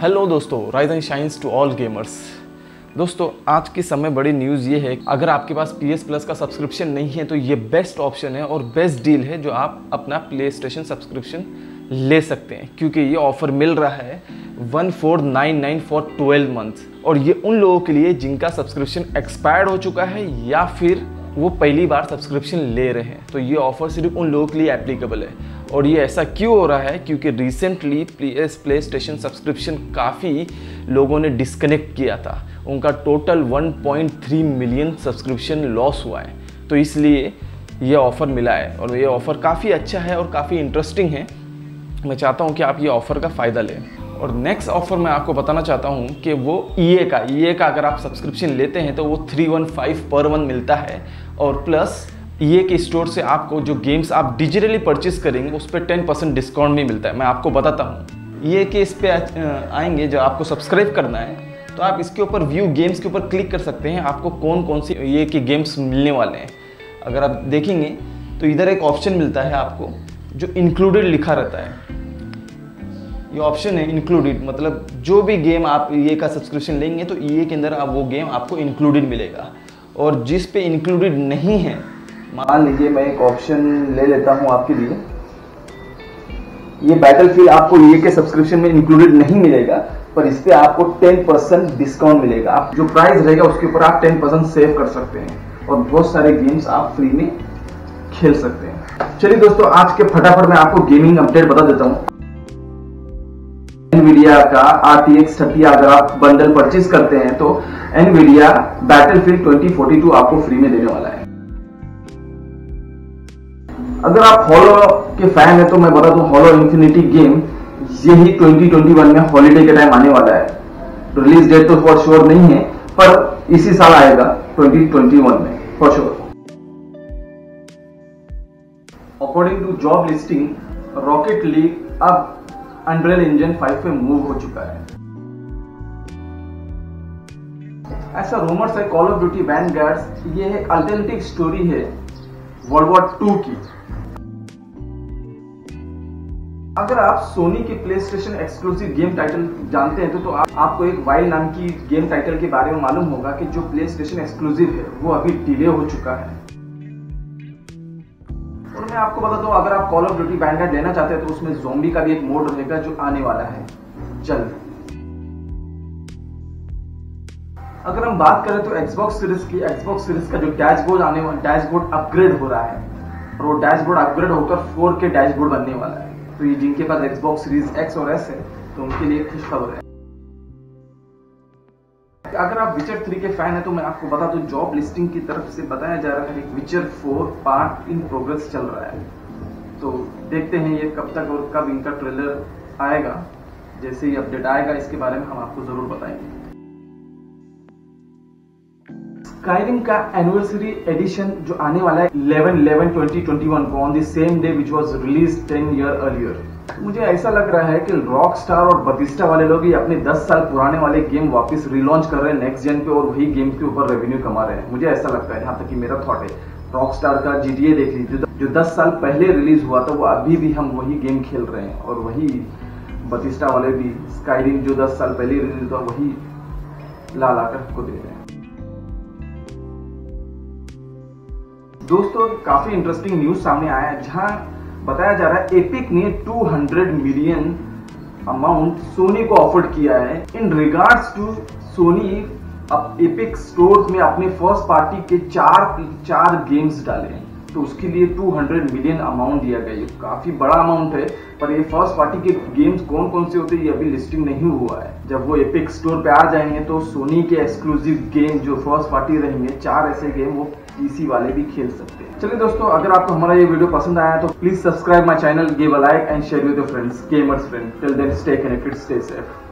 Hello दोस्तों rise and shines to all gamers दोस्तों, आज के समय बड़ी न्यूज़ ये है, अगर आपके पास पी एस प्लस का सब्सक्रिप्शन नहीं है तो ये बेस्ट ऑप्शन है और बेस्ट डील है जो आप अपना प्ले स्टेशन सब्सक्रिप्शन ले सकते हैं, क्योंकि ये ऑफ़र मिल रहा है one four nine nine for twelve months और ये उन लोगों के लिए जिनका सब्सक्रिप्शन एक्सपायर्ड हो चुका है या फिर वो पहली बार सब्सक्रिप्शन ले रहे हैं। तो ये ऑफ़र सिर्फ़ उन लोगों के लिए एप्लीकेबल है। और ये ऐसा क्यों हो रहा है? क्योंकि recently play play station subscription काफ़ी लोगों ने डिस्कनेक्ट किया था। उनका टोटल 1.3 मिलियन सब्सक्रिप्शन लॉस हुआ है। तो इसलिए ये ऑफ़र मिला है। और ये ऑफ़र काफ़ी अच्छा है और काफ़ी इंटरेस्टिंग है। मैं चाहता हूँ कि आप ये ऑफ़र का फ़ायदा लें। और नेक्स्ट ऑफ़र मैं आपको बताना चाहता हूँ कि वो ई e का ई e का अगर आप सब्सक्रिप्शन लेते हैं तो वो 315 पर वन मिलता है। और प्लस ई e के स्टोर से आपको जो गेम्स आप डिजिटली परचेज करेंगे, उस पर टेन परसेंट डिस्काउंट भी मिलता है। मैं आपको बताता हूँ। ई के इस पर आएँगे जो आपको सब्सक्राइब करना है तो आप इसके ऊपर व्यू गेम्स के ऊपर क्लिक कर सकते हैं। आपको कौन कौन सी ये के गेम्स मिलने वाले हैं। अगर आप देखेंगे तो इधर एक ऑप्शन मिलता है आपको, जो इंक्लूडेड लिखा रहता है। ये ऑप्शन है इंक्लूडेड मतलब जो भी गेम आप ये का सब्सक्रिप्शन लेंगे तो ये के अंदर आप वो गेम आपको इंक्लूडेड मिलेगा। और जिस पे इंक्लूडेड नहीं है, मान लीजिए मैं एक ऑप्शन ले लेता हूँ आपके लिए। ये बैटल फ़ील्ड आपको ये के सब्सक्रिप्शन में इंक्लूडेड नहीं मिलेगा, पर इस पे आपको 10 परसेंट डिस्काउंट मिलेगा। आप जो प्राइस रहेगा, उसके ऊपर आप 10 परसेंट सेव कर सकते हैं। और बहुत सारे गेम्स आप फ्री में खेल सकते हैं। चलिए दोस्तों, आज के फटाफट मैं आपको गेमिंग अपडेट बता देता हूँ। एनवीडिया का आर टी एक्स थर्टी अगर आप बंडल परचेज करते हैं तो एनवीडिया बैटल बैटलफील्ड 2042 आपको फ्री में देने वाला है। अगर आप हॉलो के फ़ैन है तो मैं बता दूँ हॉलो इंफिनिटी गेम यही 2021 में हॉलीडे के टाइम आने वाला है। रिलीज़ डेट तो फॉर श्योर नहीं है, पर इसी साल आएगा 2021 में for sure according to job listing rocket league अब अनड्रेल इंजन 5 पे मूव हो चुका है। ऐसा रूमर्स है कॉल ऑफ़ ड्यूटी वैन ये एक अल्टरनेटिव स्टोरी है वर्ल्ड वॉर टू की। अगर आप सोनी के play station exclusive game title जानते हैं तो, तो आप, आपको एक वाइल्ड नाम की गेम टाइटल के बारे में मालूम होगा कि जो प्ले स्टेशन एक्सक्लूसिव है वो अभी डिले हो चुका है। और मैं आपको बता दूँ, अगर आप कॉल ऑफ़ ड्यूटी बैंड लेना चाहते हैं तो उसमें जोम्बी का भी एक मोड रहेगा जो आने वाला है। जल्द अगर हम बात करें तो एक्सबॉक्स सीरीज़ की एक्सबॉक्स सीरीज़ का जो डैशबोर्ड आने वाला डैशबोर्ड अपग्रेड हो रहा है, और वो डैशबोर्ड अपग्रेड होकर फोर के डैशबोर्ड बनने वाला है। तो ये जिनके पास एक्सबॉक्स सीरीज़ एक्स और एस है तो उनके लिए खुश खबर है। अगर आप विचर थ्री के फ़ैन है तो मैं आपको बता दूँ जॉब लिस्टिंग की तरफ़ से बताया जा रहा है विचर फोर पार्ट इन प्रोग्रेस चल रहा है। तो देखते हैं ये कब तक और कब इनका ट्रेलर आएगा। जैसे ही अपडेट आएगा, इसके बारे में हम आपको ज़रूर बताएँगे। स्काईरिम का एनिवर्सरी एडिशन जो आने वाला है 11 11 2021 को on the same day which was release 10 year earlier मुझे ऐसा लग रहा है कि रॉक स्टार और बतिस्टा वाले लोग ही अपने 10 साल पुराने वाले गेम वापस रिलॉन्च कर रहे हैं नेक्स्ट जेन पे और वही गेम के ऊपर रेवेन्यू कमा रहे हैं। मुझे ऐसा लगता है यहाँ तक कि मेरा थॉट है। रॉक स्टार का जीटीए देख लीजिए जो 10 साल पहले रिलीज़ हुआ था, वो अभी भी हम वही गेम खेल रहे हैं और वही बतिस्टा वाले भी स्काईरिम जो 10 साल पहले रिलीज़ हुआ, वही ला ला कर दे रहे हैं। दोस्तों, काफ़ी इंटरेस्टिंग न्यूज़ सामने आया है, जहाँ बताया जा रहा है एपिक ने 200 मिलियन अमाउंट सोनी को ऑफ़र किया है। इन रिगार्ड्स टू सोनी अब एपिक स्टोर्स में अपने फ़र्स्ट पार्टी के चार चार गेम्स डाले हैं। तो उसके लिए 200 मिलियन अमाउंट दिया गया। ये काफ़ी बड़ा अमाउंट है, पर ये फ़र्स्ट पार्टी के गेम्स कौन कौन से होते हैं, ये अभी लिस्टिंग नहीं हुआ है। जब वो एपिक स्टोर पे आ जाएँगे तो सोनी के एक्सक्लूसिव गेम जो फ़र्स्ट पार्टी रहेंगे, चार ऐसे गेम वो पीसी वाले भी खेल सकते हैं। चलिए दोस्तों, अगर आपको हमारा ये वीडियो पसंद आया तो please subscribe my channel give a like and share with gamers friend till then stay connected stay safe